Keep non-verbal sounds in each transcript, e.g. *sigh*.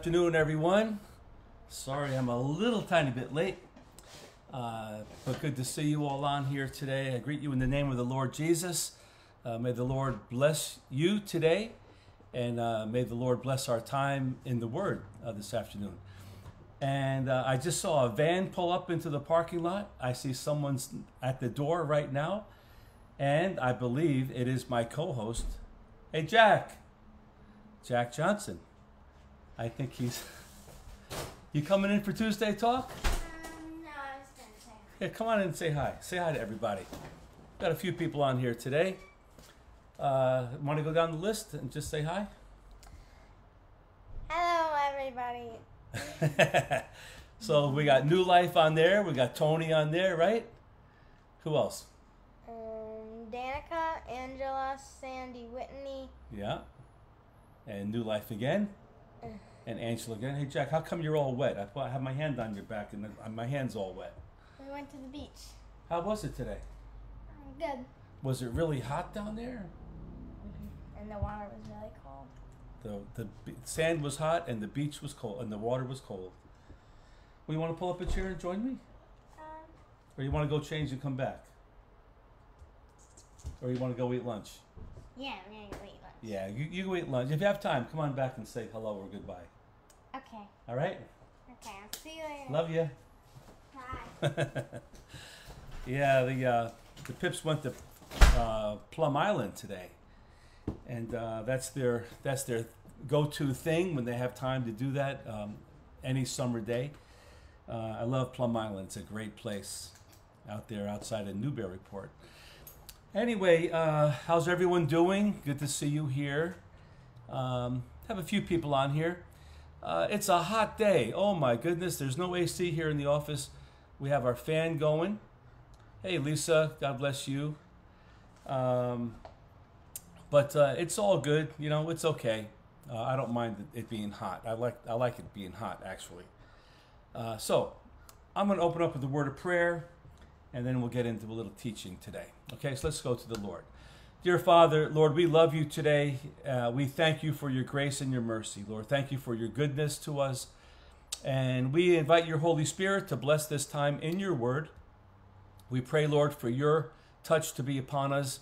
afternoon, everyone. Sorry I'm a little tiny bit late, uh, but good to see you all on here today. I greet you in the name of the Lord Jesus. Uh, may the Lord bless you today, and uh, may the Lord bless our time in the Word uh, this afternoon. And uh, I just saw a van pull up into the parking lot. I see someone's at the door right now, and I believe it is my co host. Hey, Jack. Jack Johnson. I think he's. You coming in for Tuesday talk? Um, no, I was gonna say hi. Yeah, come on in and say hi. Say hi to everybody. Got a few people on here today. Uh, Want to go down the list and just say hi? Hello, everybody. *laughs* so we got New Life on there. We got Tony on there, right? Who else? Um, Danica, Angela, Sandy, Whitney. Yeah. And New Life again. And Angela again. Hey, Jack, how come you're all wet? I have my hand on your back and my hand's all wet. We went to the beach. How was it today? Good. Was it really hot down there? And the water was really cold. The the sand was hot and the beach was cold and the water was cold. Well, you want to pull up a chair and join me, Um, or you want to go change and come back, or you want to go eat lunch? Yeah, we're gonna go eat lunch. Yeah, you you go eat lunch. If you have time, come on back and say hello or goodbye. Okay. All right. Okay, I'll see you later. Love you. Bye. *laughs* yeah, the uh, the Pips went to uh, Plum Island today, and uh, that's their that's their go-to thing when they have time to do that. Um, any summer day, uh, I love Plum Island. It's a great place out there outside of Newburyport. Anyway, uh, how's everyone doing? Good to see you here. Um, have a few people on here. Uh, it's a hot day. Oh my goodness, there's no AC here in the office. We have our fan going. Hey, Lisa, God bless you. Um, but uh, it's all good. You know, it's okay. Uh, I don't mind it being hot. I like I like it being hot actually. Uh, so I'm going to open up with a word of prayer, and then we'll get into a little teaching today. Okay, so let's go to the Lord. Dear Father, Lord, we love you today. Uh, we thank you for your grace and your mercy, Lord. Thank you for your goodness to us. And we invite your Holy Spirit to bless this time in your word. We pray, Lord, for your touch to be upon us.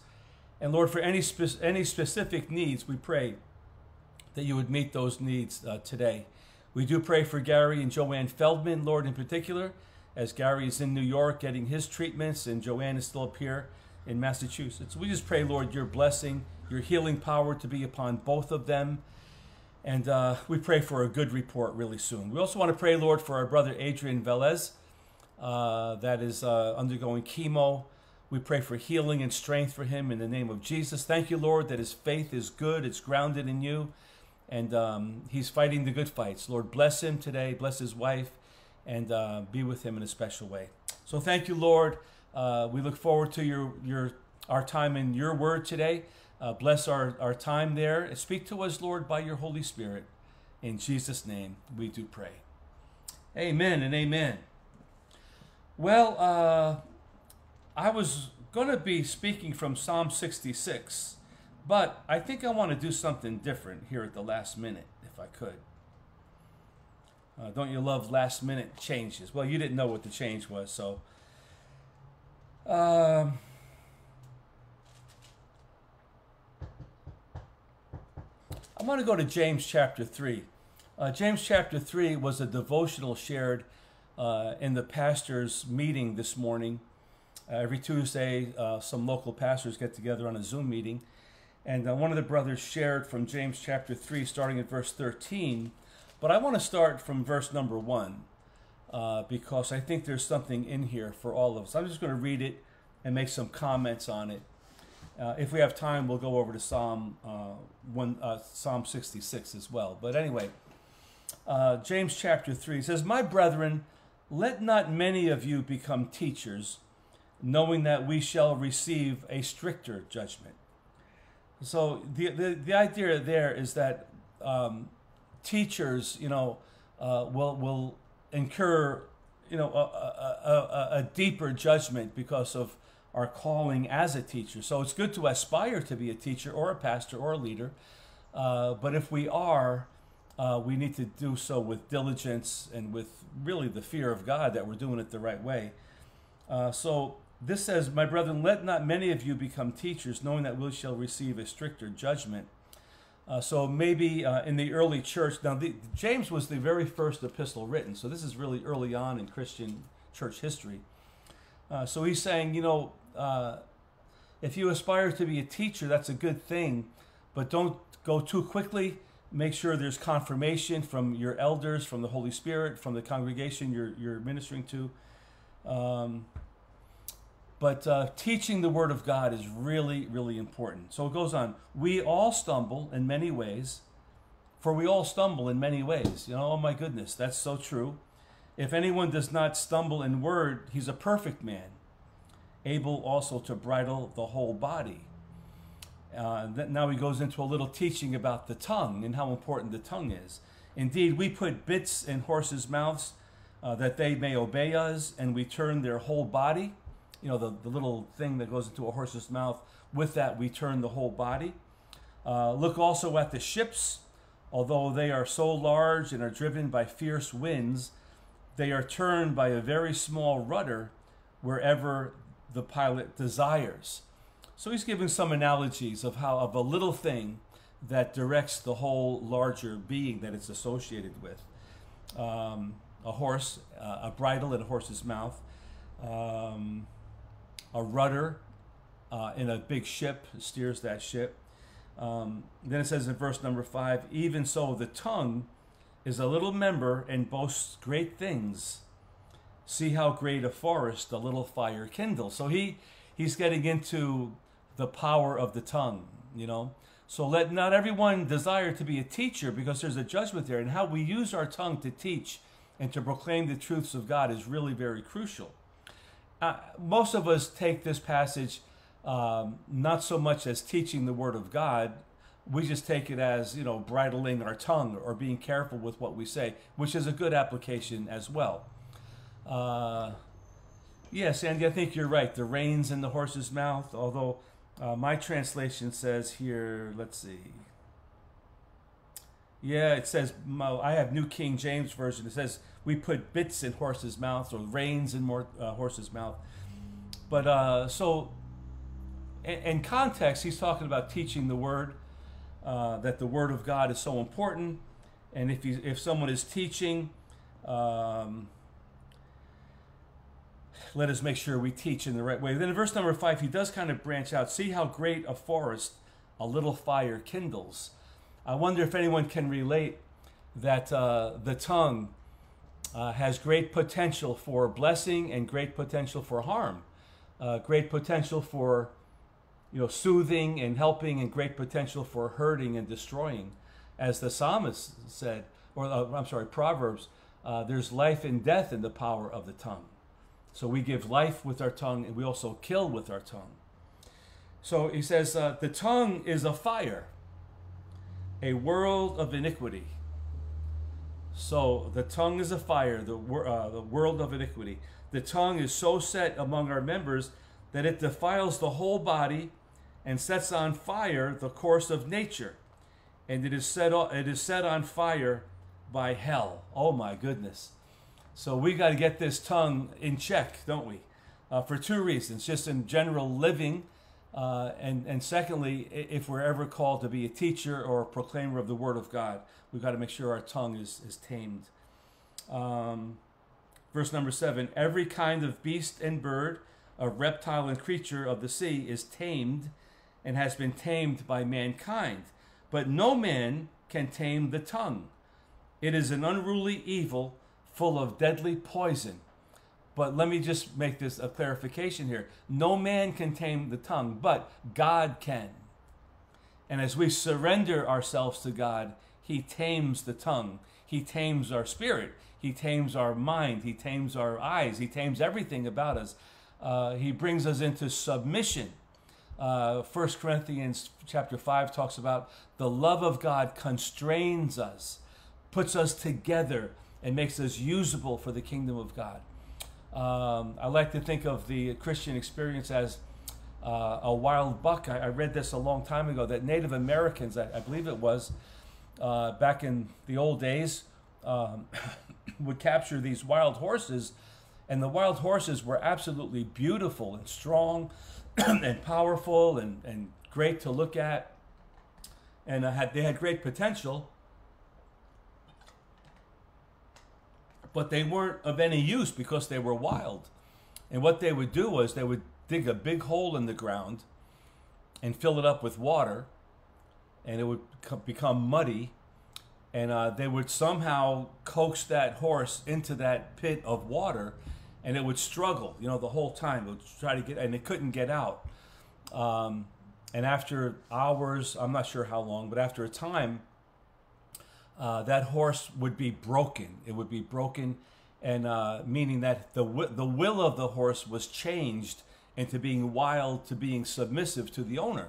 And Lord, for any, spe- any specific needs, we pray that you would meet those needs uh, today. We do pray for Gary and Joanne Feldman, Lord, in particular, as Gary is in New York getting his treatments and Joanne is still up here in Massachusetts. We just pray, Lord, your blessing, your healing power to be upon both of them. And uh, we pray for a good report really soon. We also want to pray, Lord, for our brother Adrian Velez, uh, that is uh, undergoing chemo. We pray for healing and strength for him in the name of Jesus. Thank you, Lord, that his faith is good, it's grounded in you, and um, he's fighting the good fights. Lord, bless him today, bless his wife, and uh, be with him in a special way. So thank you, Lord. Uh, we look forward to your, your our time in your word today. Uh, bless our, our time there. Speak to us, Lord, by your Holy Spirit. In Jesus' name, we do pray. Amen and amen. Well, uh, I was going to be speaking from Psalm 66, but I think I want to do something different here at the last minute, if I could. Uh, don't you love last minute changes? Well, you didn't know what the change was, so. Um, I want to go to James chapter 3. Uh, James chapter 3 was a devotional shared uh, in the pastor's meeting this morning. Uh, every Tuesday, uh, some local pastors get together on a Zoom meeting. And uh, one of the brothers shared from James chapter 3, starting at verse 13. But I want to start from verse number 1 uh, because I think there's something in here for all of us. I'm just going to read it and make some comments on it. Uh, if we have time, we'll go over to Psalm uh, one, uh, Psalm 66 as well. But anyway, uh, James chapter 3 says, My brethren, let not many of you become teachers, knowing that we shall receive a stricter judgment. So the, the, the idea there is that um, teachers, you know, uh, will, will incur, you know, a, a, a, a deeper judgment because of our calling as a teacher. So it's good to aspire to be a teacher or a pastor or a leader. Uh, but if we are, uh, we need to do so with diligence and with really the fear of God that we're doing it the right way. Uh, so this says, My brethren, let not many of you become teachers, knowing that we shall receive a stricter judgment. Uh, so maybe uh, in the early church, now the, James was the very first epistle written, so this is really early on in Christian church history. Uh, so he's saying, you know, uh, if you aspire to be a teacher, that's a good thing, but don't go too quickly. Make sure there's confirmation from your elders, from the Holy Spirit, from the congregation you're, you're ministering to. Um, but uh, teaching the Word of God is really, really important. So it goes on. We all stumble in many ways, for we all stumble in many ways. You know, oh my goodness, that's so true. If anyone does not stumble in word, he's a perfect man, able also to bridle the whole body. Uh, now he goes into a little teaching about the tongue and how important the tongue is. Indeed, we put bits in horses' mouths uh, that they may obey us, and we turn their whole body you know, the, the little thing that goes into a horse's mouth. With that, we turn the whole body. Uh, look also at the ships. Although they are so large and are driven by fierce winds, they are turned by a very small rudder wherever the pilot desires. So he's giving some analogies of how of a little thing that directs the whole larger being that it's associated with. Um, a horse, uh, a bridle in a horse's mouth. Um, a rudder uh, in a big ship steers that ship. Um, then it says in verse number five, even so, the tongue is a little member and boasts great things. See how great a forest a little fire kindles. So he he's getting into the power of the tongue, you know. So let not everyone desire to be a teacher because there's a judgment there. And how we use our tongue to teach and to proclaim the truths of God is really very crucial uh, most of us take this passage um, not so much as teaching the Word of God. We just take it as, you know, bridling our tongue or being careful with what we say, which is a good application as well. Uh, yes, Andy, I think you're right. The reins in the horse's mouth, although uh, my translation says here, let's see. Yeah, it says, I have New King James Version. It says, we put bits in horses' mouths or reins in more, uh, horses' mouth. But uh, so, in, in, context, he's talking about teaching the word, uh, that the word of God is so important. And if, you, if someone is teaching, um, let us make sure we teach in the right way. Then in verse number five, he does kind of branch out. See how great a forest a little fire kindles. I wonder if anyone can relate that uh, the tongue uh, has great potential for blessing and great potential for harm, uh, great potential for you know soothing and helping, and great potential for hurting and destroying, as the psalmist said, or uh, I'm sorry, Proverbs. Uh, there's life and death in the power of the tongue. So we give life with our tongue, and we also kill with our tongue. So he says, uh, the tongue is a fire, a world of iniquity. So the tongue is a fire, the, uh, the world of iniquity. The tongue is so set among our members that it defiles the whole body and sets on fire the course of nature. And it is set, it is set on fire by hell. Oh my goodness. So we got to get this tongue in check, don't we? Uh, for two reasons. Just in general living, uh, and, and secondly, if we're ever called to be a teacher or a proclaimer of the Word of God, we've got to make sure our tongue is, is tamed. Um, verse number seven Every kind of beast and bird, of reptile and creature of the sea is tamed and has been tamed by mankind. But no man can tame the tongue. It is an unruly evil full of deadly poison. But let me just make this a clarification here. No man can tame the tongue, but God can. And as we surrender ourselves to God, he tames the tongue. He tames our spirit. He tames our mind. He tames our eyes. He tames everything about us. Uh, he brings us into submission. Uh, 1 Corinthians chapter 5 talks about the love of God constrains us, puts us together, and makes us usable for the kingdom of God. Um, I like to think of the Christian experience as uh, a wild buck. I, I, read this a long time ago that Native Americans, I, I believe it was, uh, back in the old days um, *coughs* would capture these wild horses, and the wild horses were absolutely beautiful and strong *coughs* and powerful and, and great to look at, and uh, had they had great potential. But they weren't of any use because they were wild. And what they would do was they would dig a big hole in the ground and fill it up with water, and it would become muddy. And uh, they would somehow coax that horse into that pit of water, and it would struggle, you know, the whole time. It would try to get, and it couldn't get out. Um, and after hours, I'm not sure how long, but after a time, uh, that horse would be broken. It would be broken, and uh, meaning that the the will of the horse was changed into being wild to being submissive to the owner.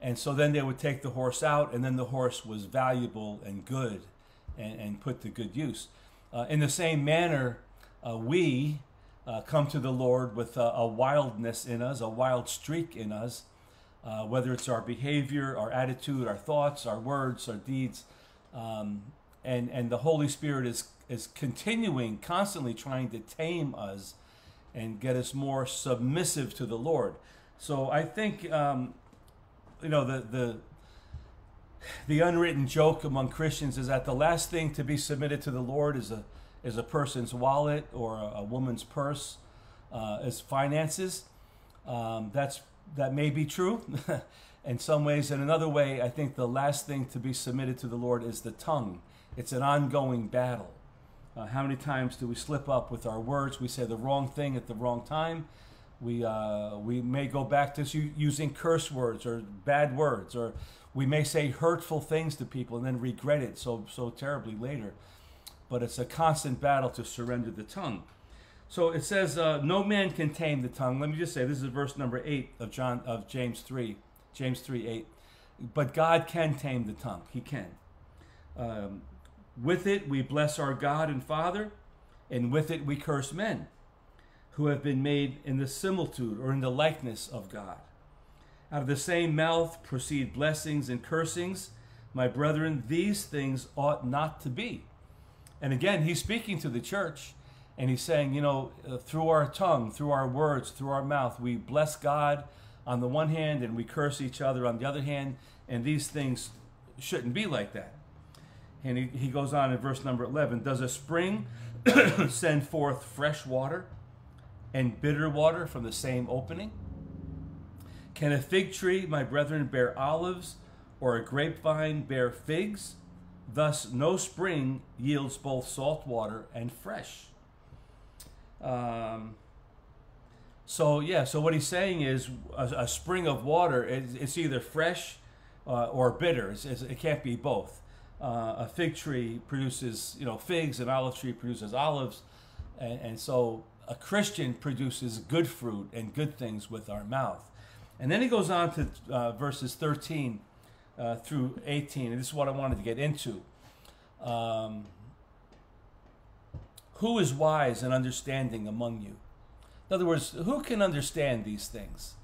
And so then they would take the horse out, and then the horse was valuable and good and, and put to good use. Uh, in the same manner, uh, we uh, come to the Lord with a, a, wildness in us, a wild streak in us, uh, whether it's our behavior, our attitude, our thoughts, our words, our deeds. Um, and, and the Holy Spirit is, is continuing, constantly trying to tame us and get us more submissive to the Lord. So I think, um, you know, the, the, the unwritten joke among Christians is that the last thing to be submitted to the Lord is a, is a person's wallet or a, a woman's purse, uh, as finances. Um, that's, that may be true *laughs* in some ways. In another way, I think the last thing to be submitted to the Lord is the tongue. It's an ongoing battle. Uh, how many times do we slip up with our words? We say the wrong thing at the wrong time. We, uh, we may go back to using curse words or bad words, or we may say hurtful things to people and then regret it so, so terribly later. But it's a constant battle to surrender the tongue. So it says, uh, "No man can tame the tongue." Let me just say, this is verse number eight of John of James three, James three eight. But God can tame the tongue. He can. Um, with it we bless our God and Father, and with it we curse men who have been made in the similitude or in the likeness of God. Out of the same mouth proceed blessings and cursings. My brethren, these things ought not to be. And again, he's speaking to the church and he's saying, you know, uh, through our tongue, through our words, through our mouth, we bless God on the one hand and we curse each other on the other hand. And these things shouldn't be like that. And he, he goes on in verse number 11 Does a spring *coughs* send forth fresh water and bitter water from the same opening? Can a fig tree, my brethren, bear olives, or a grapevine bear figs? Thus, no spring yields both salt water and fresh. Um, so, yeah, so what he's saying is a, a spring of water, it's, it's either fresh uh, or bitter. It's, it's, it can't be both uh, a fig tree produces, you know, figs, an olive tree produces olives, and, and so a Christian produces good fruit and good things with our mouth. And then he goes on to uh, verses 13 uh, through 18, and this is what I wanted to get into. Um, who is wise and understanding among you? In other words, who can understand these things?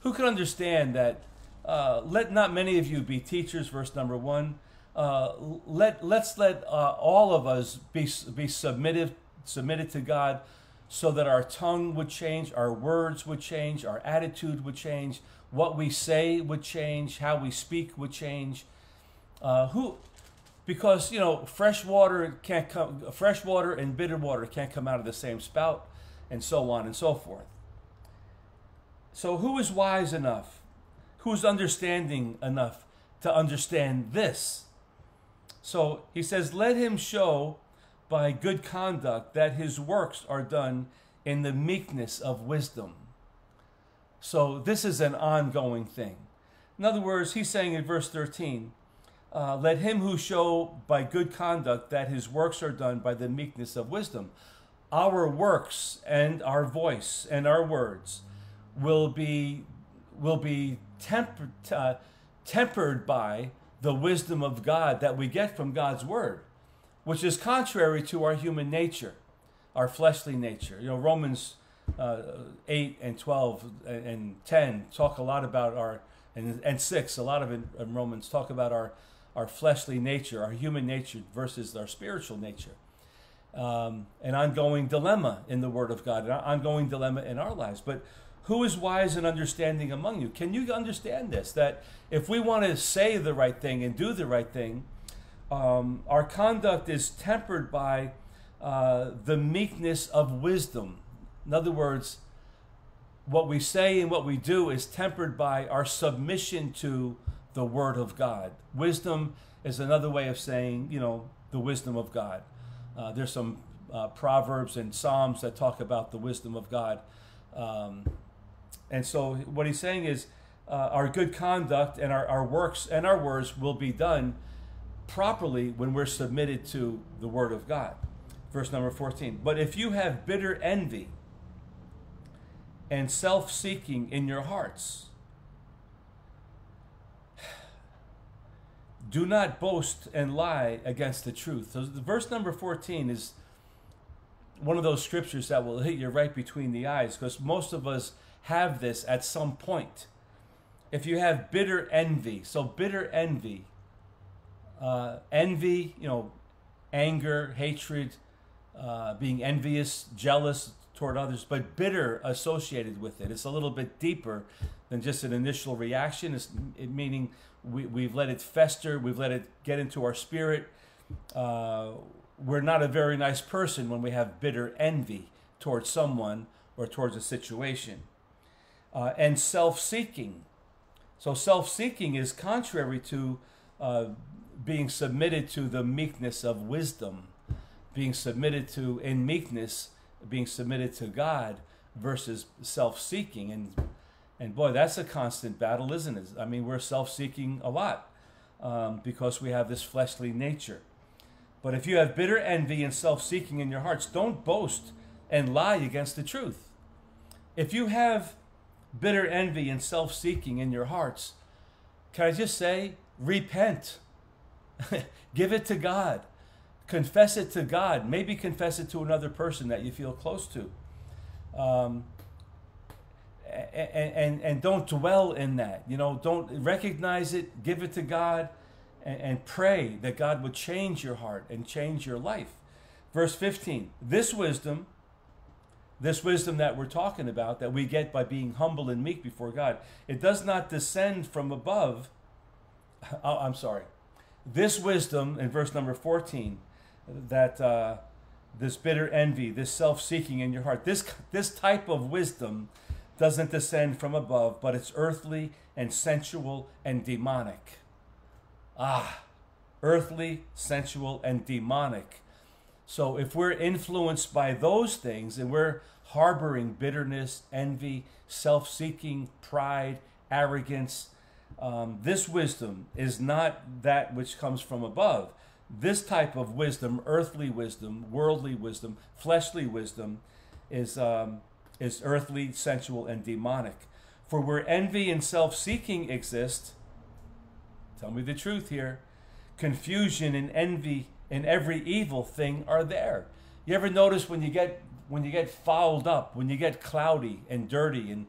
Who can understand that? Uh, let not many of you be teachers, verse number one uh, let let's let uh, all of us be be submitted submitted to God, so that our tongue would change, our words would change, our attitude would change, what we say would change, how we speak would change. Uh, who, because you know, fresh water can't come, fresh water and bitter water can't come out of the same spout, and so on and so forth. So, who is wise enough? Who's understanding enough to understand this? So he says, Let him show by good conduct that his works are done in the meekness of wisdom. So this is an ongoing thing. In other words, he's saying in verse 13, uh, Let him who show by good conduct that his works are done by the meekness of wisdom. Our works and our voice and our words will be will be tempered uh, tempered by the wisdom of God that we get from God's word, which is contrary to our human nature, our fleshly nature. You know, Romans uh, 8 and 12 and 10 talk a lot about our, and, and 6, a lot of it in Romans talk about our, our fleshly nature, our human nature versus our spiritual nature. Um, an ongoing dilemma in the Word of God, an ongoing dilemma in our lives. But who is wise and understanding among you? Can you understand this? That if we want to say the right thing and do the right thing, um, our conduct is tempered by uh, the meekness of wisdom. In other words, what we say and what we do is tempered by our submission to the Word of God. Wisdom is another way of saying, you know, the wisdom of God. Uh, there's some uh, proverbs and psalms that talk about the wisdom of God. Um, and so what he's saying is uh, our good conduct and our, our works and our words will be done properly when we're submitted to the Word of God. Verse number 14. But if you have bitter envy and self seeking in your hearts, *sighs* do not boast and lie against the truth. So the verse number 14 is one of those scriptures that will hit you right between the eyes because most of us have this at some point. If you have bitter envy, so bitter envy, uh, envy, you know, anger, hatred, uh, being envious, jealous toward others, but bitter associated with it. It's a little bit deeper than just an initial reaction. It's it meaning we, we've let it fester, we've let it get into our spirit. Uh, we're not a very nice person when we have bitter envy towards someone or towards a situation. Uh, and self seeking. So, self seeking is contrary to uh, being submitted to the meekness of wisdom, being submitted to, in meekness, being submitted to God versus self seeking. And and boy, that's a constant battle, isn't it? I mean, we're self seeking a lot um, because we have this fleshly nature. But if you have bitter envy and self seeking in your hearts, don't boast and lie against the truth. If you have bitter envy and self seeking in your hearts, can I just say, repent? *laughs* Give it to God. Confess it to God. Maybe confess it to another person that you feel close to. Um, and, and, and don't dwell in that. You know, don't recognize it, give it to God, and, and pray that God would change your heart and change your life. Verse 15 this wisdom, this wisdom that we're talking about, that we get by being humble and meek before God, it does not descend from above. *laughs* Oh, I'm sorry. This wisdom, in verse number 14, that uh, this bitter envy, this self seeking in your heart, this, this type of wisdom doesn't descend from above, but it's earthly and sensual and demonic. Ah, earthly, sensual, and demonic. So if we're influenced by those things and we're harboring bitterness, envy, self seeking, pride, arrogance, um, this wisdom is not that which comes from above. This type of wisdom, earthly wisdom, worldly wisdom, fleshly wisdom, is um, is earthly, sensual, and demonic. For where envy and self seeking exist, tell me the truth here, confusion and envy and every evil thing are there. You ever notice when you get when you get fouled up, when you get cloudy and dirty and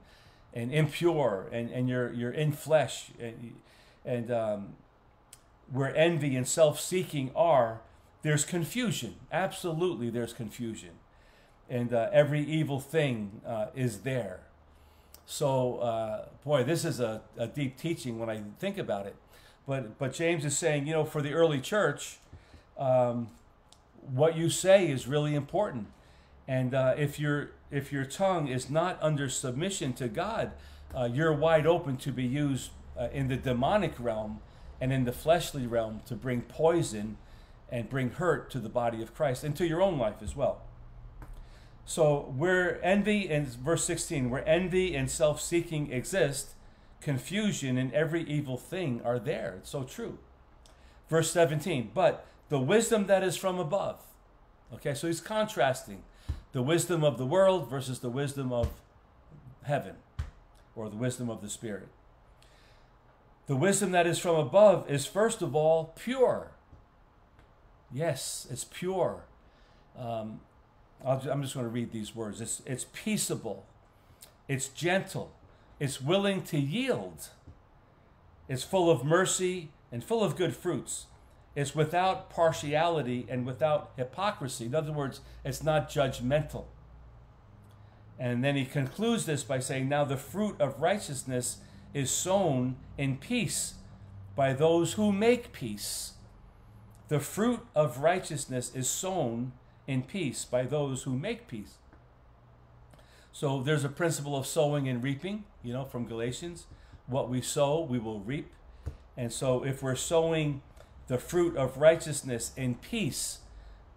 and impure and, and you're you're in flesh and, and um, where envy and self-seeking are, there's confusion. Absolutely, there's confusion and uh, every evil thing uh, is there. So, uh, boy, this is a, a, deep teaching when I think about it. But, but James is saying, you know, for the early church, um, what you say is really important. And uh, if, your, if your tongue is not under submission to God, uh, you're wide open to be used uh, in the demonic realm and in the fleshly realm to bring poison and bring hurt to the body of Christ and to your own life as well. So where envy and verse 16, where envy and self-seeking exist, confusion and every evil thing are there. It's so true. Verse 17, but the wisdom that is from above. Okay, so he's contrasting the wisdom of the world versus the wisdom of heaven or the wisdom of the Spirit. The wisdom that is from above is first of all pure. Yes, it's pure. Um, i am just going to read these words. It's, it's peaceable, it's gentle, it's willing to yield, it's full of mercy and full of good fruits. It's without partiality and without hypocrisy. In other words, it's not judgmental. And then he concludes this by saying, Now the fruit of righteousness is sown in peace by those who make peace. The fruit of righteousness is sown in peace by those who make peace. So there's a principle of sowing and reaping, you know, from Galatians. What we sow, we will reap. And so if we're sowing the fruit of righteousness in peace,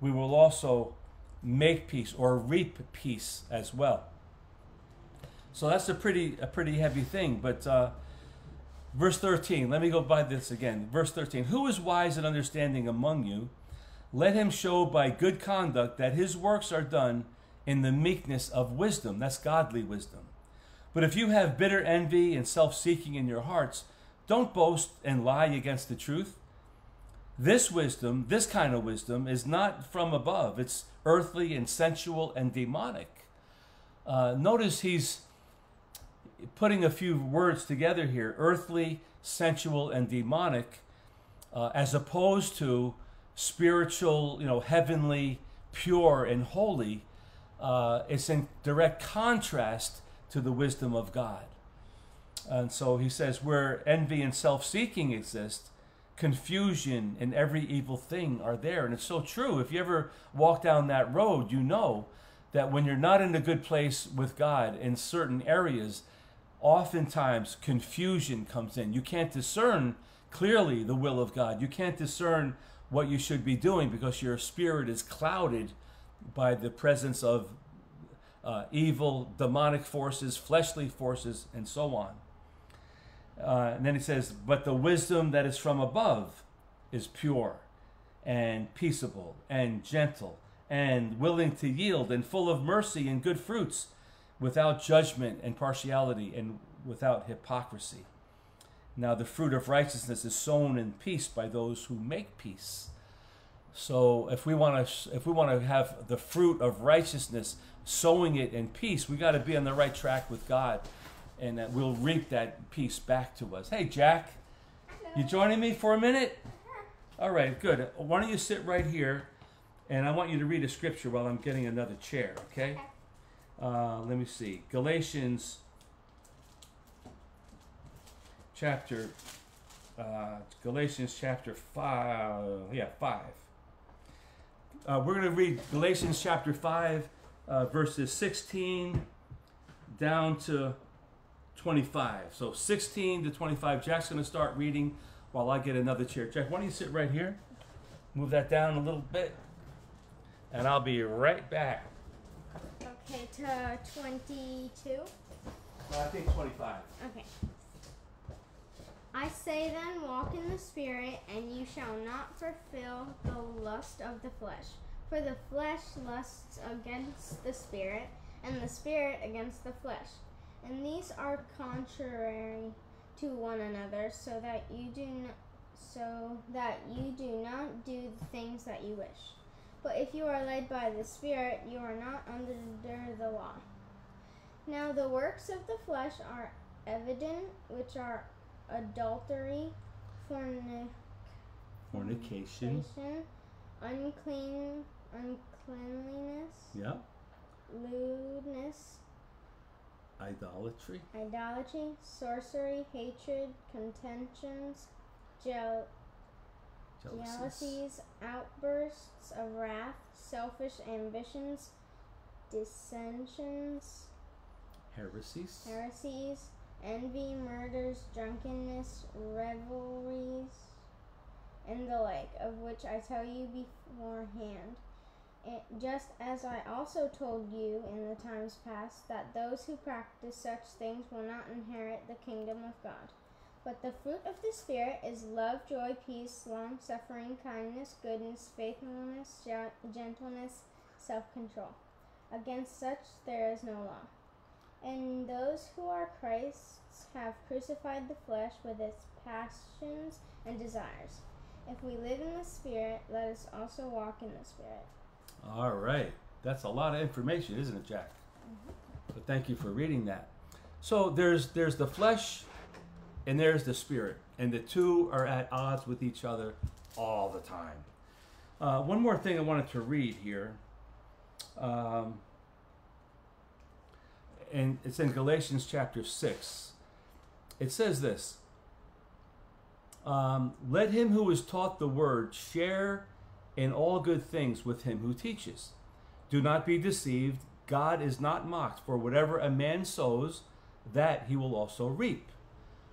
we will also make peace or reap peace as well. So that's a pretty a pretty heavy thing. But uh, verse 13, let me go by this again. Verse 13, who is wise and understanding among you? Let him show by good conduct that his works are done in the meekness of wisdom. That's godly wisdom. But if you have bitter envy and self seeking in your hearts, don't boast and lie against the truth. This wisdom, this kind of wisdom, is not from above. It's earthly and sensual and demonic. Uh, notice he's putting a few words together here earthly, sensual, and demonic, uh, as opposed to spiritual, you know, heavenly, pure, and holy. Uh, it's in direct contrast to the wisdom of God. And so he says, where envy and self seeking exist, confusion and every evil thing are there. And it's so true. If you ever walk down that road, you know that when you're not in a good place with God in certain areas, oftentimes confusion comes in. You can't discern clearly the will of God. You can't discern what you should be doing because your spirit is clouded by the presence of uh, evil, demonic forces, fleshly forces, and so on. Uh, and then he says, But the wisdom that is from above is pure and peaceable and gentle and willing to yield and full of mercy and good fruits without judgment and partiality and without hypocrisy. Now, the fruit of righteousness is sown in peace by those who make peace. So, if we want to, if we want to have the fruit of righteousness, sowing it in peace, we got to be on the right track with God, and that we'll reap that peace back to us. Hey, Jack, you joining me for a minute? All right, good. Why don't you sit right here, and I want you to read a scripture while I'm getting another chair. Okay. Uh, let me see. Galatians chapter, uh, Galatians chapter 5. Yeah, 5. Uh, we're going to read Galatians chapter 5, uh, verses 16 down to 25. So 16 to 25. Jack's going to start reading while I get another chair. Jack, why don't you sit right here? Move that down a little bit. And I'll be right back. Okay, to 22. Uh, I think 25. Okay. I say then, walk in the Spirit, and you shall not fulfill the lust of the flesh. For the flesh lusts against the Spirit, and the Spirit against the flesh. And these are contrary to one another, so that you do not, so that you do not do the things that you wish. But if you are led by the Spirit, you are not under the law. Now the works of the flesh are evident, which are adultery, fornic- Fornication. fornication, unclean, uncleanliness, Yeah. lewdness, Idolatry. idolatry, sorcery, hatred, contentions, jeal- Jealousies. jealousies, outbursts of wrath, selfish ambitions, dissensions, Heresies. heresies, envy, murders, drunkenness, revelries, and the like, of which I tell you beforehand. Just as I also told you in the times past, that those who practice such things will not inherit the kingdom of God. But the fruit of the Spirit is love, joy, peace, long suffering, kindness, goodness, faithfulness, gentleness, self control. Against such there is no law. And those who are Christ's have crucified the flesh with its passions and desires. If we live in the Spirit, let us also walk in the Spirit. All right. That's a lot of information, isn't it, Jack? But thank you for reading that. So there's there's the flesh and there's the spirit. and the two are at odds with each other all the time. Uh, one more thing I wanted to read here. Um, and it's in Galatians chapter 6. It says this um, Let him who is taught the word share in all good things with him who teaches. Do not be deceived. God is not mocked, for whatever a man sows, that he will also reap.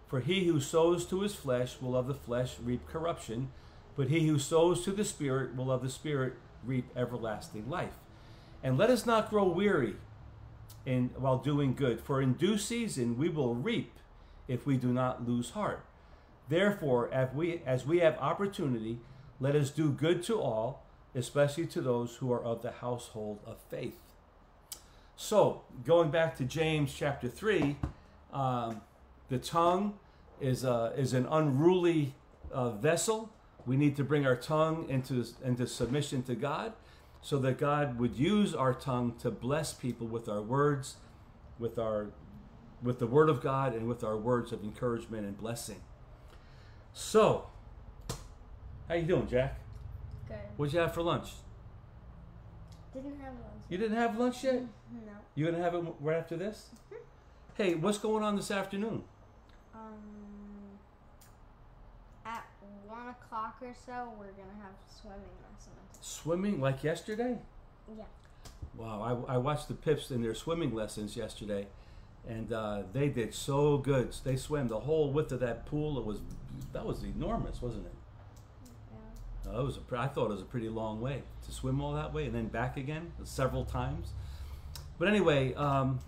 For he who sows to his flesh will of the flesh reap corruption, but he who sows to the Spirit will of the Spirit reap everlasting life. And let us not grow weary in while doing good, for in due season we will reap if we do not lose heart. Therefore, as we as we have opportunity, let us do good to all, especially to those who are of the household of faith. So, going back to James chapter 3, um, the tongue is, a, is an unruly uh, vessel. We need to bring our tongue into, into submission to God so that God would use our tongue to bless people with our words, with, our, with the Word of God, and with our words of encouragement and blessing. So, how you doing, Jack? Good. What'd you have for lunch? Didn't have lunch. You didn't have lunch yet? No. You gonna have it right after this? Hey, what's going on this afternoon? Um, at one o'clock or so, we're gonna have swimming lessons. Swimming like yesterday? Yeah. Wow, I, I watched the Pips in their swimming lessons yesterday, and uh, they did so good. They swam the whole width of that pool. It was that was enormous, wasn't it? Uh, that was a, I thought it was a pretty long way to swim all that way and then back again several times. But anyway, um,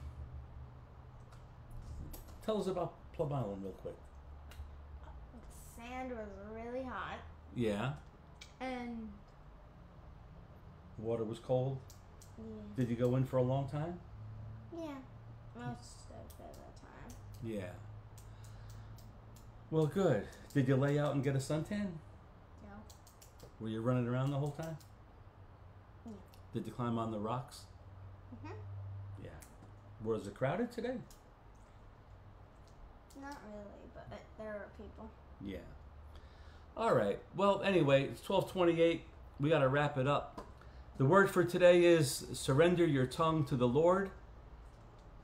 tell us about Plum Island real quick. The Sand was really hot, Yeah, and the water was cold. yeah, Did you go in for a long time? yeah most of the time. Yeah. Well, good. Did you lay out and get a suntan? Were you running around the whole time? Yeah. Did you climb on the rocks? Mhm. Yeah. Was it crowded today? Not really, but there were people. Yeah. All right. Well, anyway, it's 1228. We got to wrap it up. The word for today is surrender your tongue to the Lord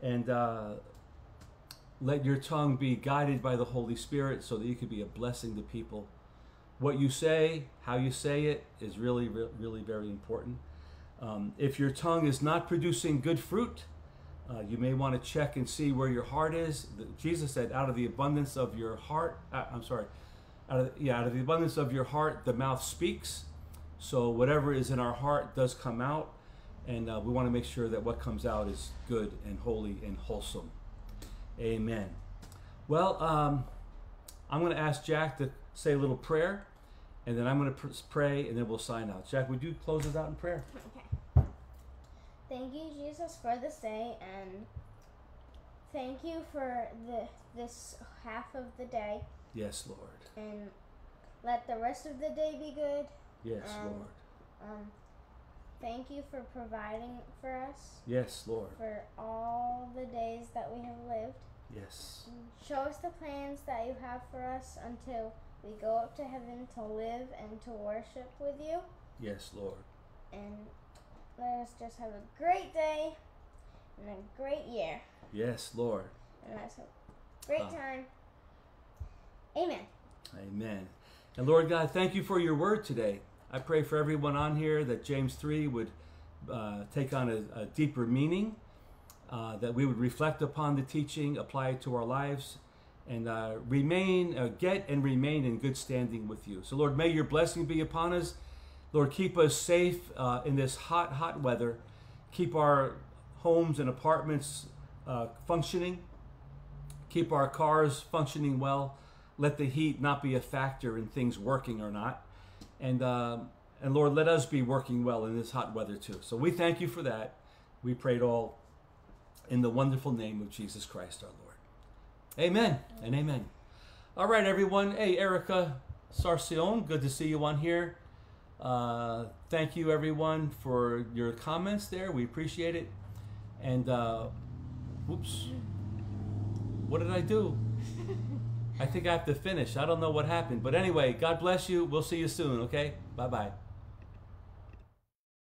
and uh, let your tongue be guided by the Holy Spirit so that you could be a blessing to people. What you say, how you say it, is really, re- really very important. Um, if your tongue is not producing good fruit, uh, you may want to check and see where your heart is. The- Jesus said, "Out of the abundance of your heart, uh, I'm sorry, out of, yeah, out of the abundance of your heart, the mouth speaks." So whatever is in our heart does come out, and uh, we want to make sure that what comes out is good and holy and wholesome. Amen. Well, um, I'm going to ask Jack to say a little prayer, and then I'm going to pr- pray, and then we'll sign out. Jack, would you close us out in prayer? Okay. Thank you, Jesus, for this day, and thank you for the this half of the day, Yes, Lord. and let the rest of the day be good. Yes, Um, Lord. Um, thank you for providing for us Yes, Lord. for all the days that we have lived. Yes. Show us the plans that you have for us until we go up to heaven to live and to worship with you. Yes, Lord. And let us just have a great day and a great year. Yes, Lord. And have a great Ah. time. Amen. Amen. And Lord God, thank you for your word today. I pray for everyone on here that James 3 would uh, take on a, a deeper meaning, uh, that we would reflect upon the teaching, apply it to our lives, and uh, remain, uh, get and remain in good standing with you. So, Lord, may your blessing be upon us. Lord, keep us safe uh, in this hot, hot weather. Keep our homes and apartments uh, functioning. Keep our cars functioning well let the heat not be a factor in things working or not. And, uh, and Lord, let us be working well in this hot weather too. So we thank you for that. We prayed all in the wonderful name of Jesus Christ our Lord. Amen and amen. All right, everyone. Hey, Erica Sarcion, good to see you on here. Uh, thank you, everyone, for your comments there. We appreciate it. And, uh, whoops. What did I do? *laughs* I think I have to finish. I don't know what happened, but anyway, God bless you. We'll see you soon. Okay, bye bye.